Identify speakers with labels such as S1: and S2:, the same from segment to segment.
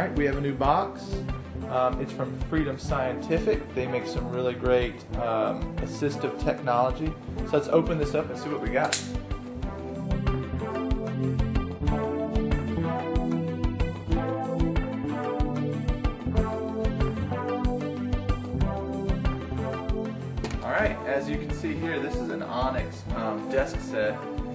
S1: have a new box. Um, it's from Freedom Scientific. They make some really great um, assistive technology. So let's open this up and see what we got. All right, as you can see here, this is an Onyx um, desk set.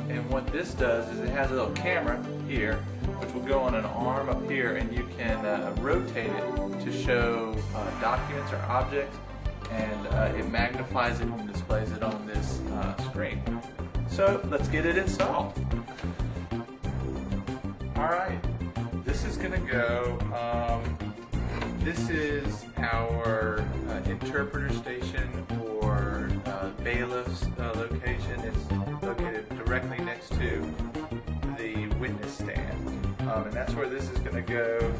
S1: And what this does is it has a little camera here, which will go on an arm up here, and you can uh, rotate it to show uh, documents or objects, and uh, it magnifies it and displays it on this uh, screen. So let's get it installed. All right, this is gonna go. Um, this is our uh, interpreter station bailiff's uh, location. is located directly next to the witness stand. Um, and that's where this is going to go.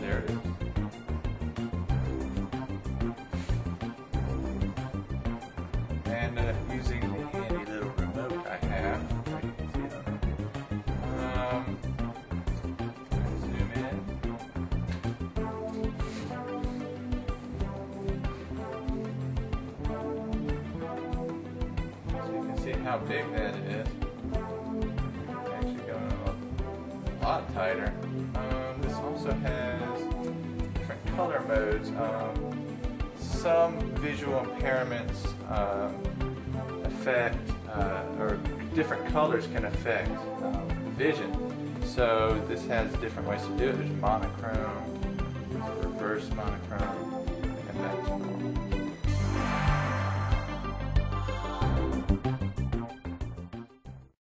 S1: There it is. How big that is. Actually going a lot tighter. Um, this also has different color modes. Um, some visual impairments um, affect, uh, or different colors can affect um, vision. So this has different ways to do it. There's monochrome, reverse monochrome, and that's normal.